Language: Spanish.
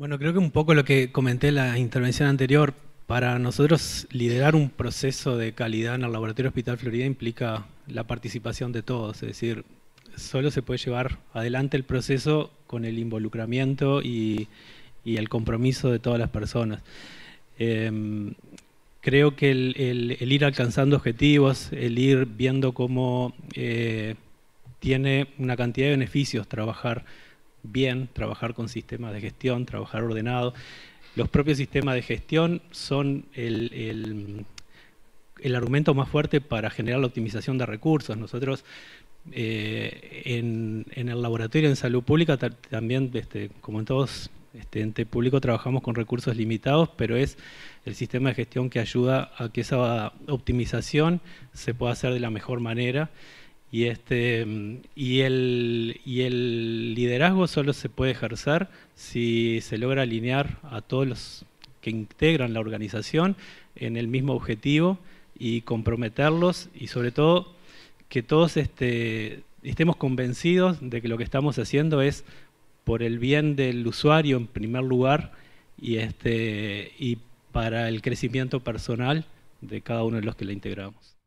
Bueno, creo que un poco lo que comenté en la intervención anterior, para nosotros liderar un proceso de calidad en el Laboratorio Hospital Florida implica la participación de todos, es decir, solo se puede llevar adelante el proceso con el involucramiento y, el compromiso de todas las personas. Em, creo que el, ir alcanzando objetivos, el ir viendo cómo eh, tiene una cantidad de beneficios trabajar bien, trabajar con sistemas de gestión, trabajar ordenado. Los propios sistemas de gestión son el, el, argumento más fuerte para generar la optimización de recursos. Nosotros eh, en, el laboratorio en salud pública también, este, como en todos este ente público, trabajamos con recursos limitados, pero es el sistema de gestión que ayuda a que esa optimización se pueda hacer de la mejor manera y, este, y, el, y el liderazgo solo se puede ejercer si se logra alinear a todos los que integran la organización en el mismo objetivo y comprometerlos y sobre todo que todos este, estemos convencidos de que lo que estamos haciendo es por el bien del usuario en primer lugar y, este, y para el crecimiento personal de cada uno de los que la integramos.